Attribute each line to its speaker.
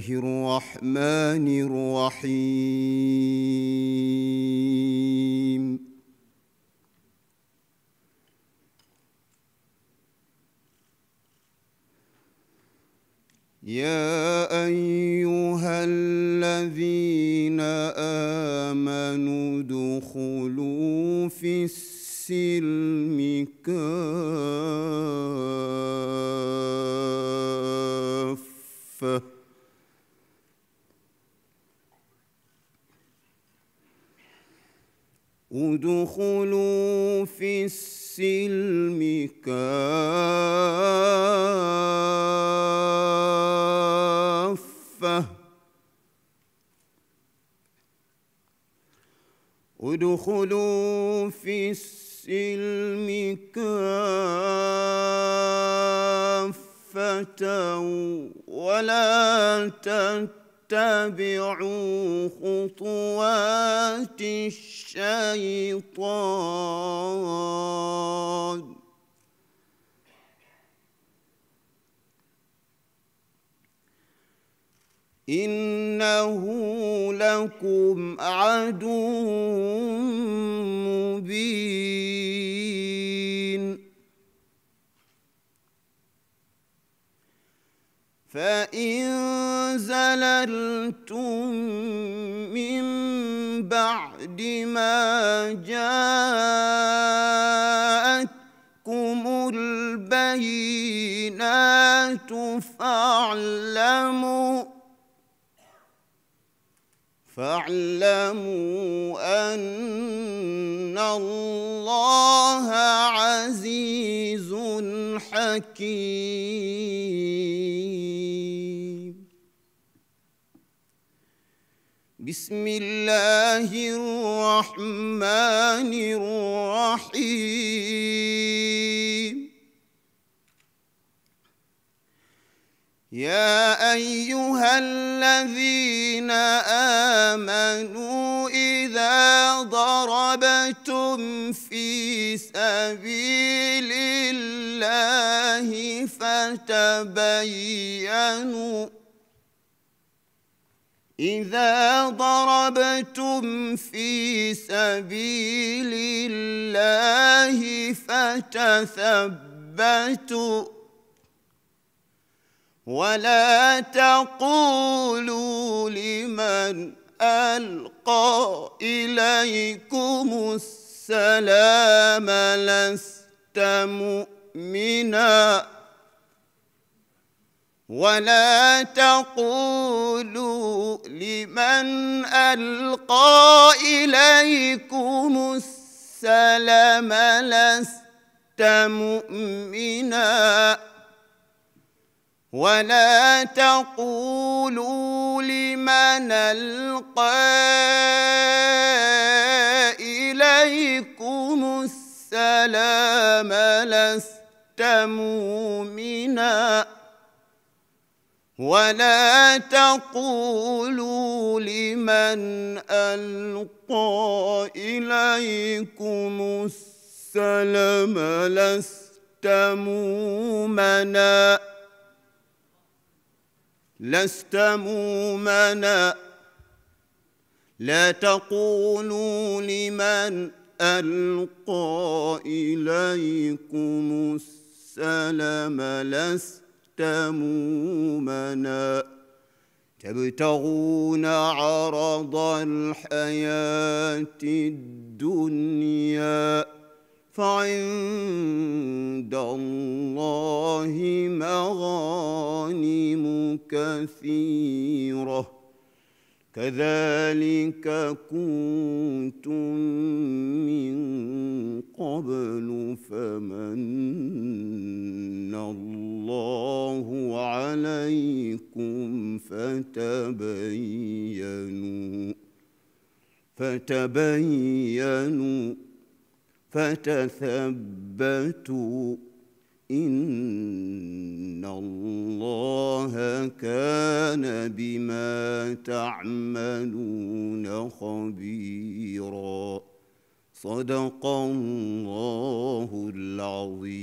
Speaker 1: الرحمن الرحيم يا ايها الذين امنوا ادخلوا في السلم كافه ادخلوا في السلم كافة. ادخلوا في السلم كافة ولا تتبعوا اتبعوا خطوات الشيطان. إنه لكم عدو مبين. فإن زللتم من بعد ما جاءتكم البينات فاعلموا فاعلموا أن الله عزيز حكيم. بسم الله الرحمن الرحيم. يا أيها الذين آمنوا إذا ضربتم في سبيل الله فتبينوا إذا ضربتم في سبيل الله فتثبتوا. ولا تقولوا لمن ألقى إليكم السلام لست مؤمناً. ولا تقولوا لمن ألقى إليكم السلام لست مؤمنا. ولا تقولوا لمن ألقى إليكم السلام لست مؤمنا. ولا تقولوا لمن ألقى إليكم السلام لست مؤمنا. لست مؤمنا. لا تقولوا لمن ألقى إليكم السلام لست مؤمنا تبتغون عرض الحياة الدنيا فعند الله مغانم كثيرة. كذلك كنتم من قبل فمن الله فتبينوا فتبينوا فتثبتوا إن الله كان بما تعملون خبيرا. صدق الله العظيم.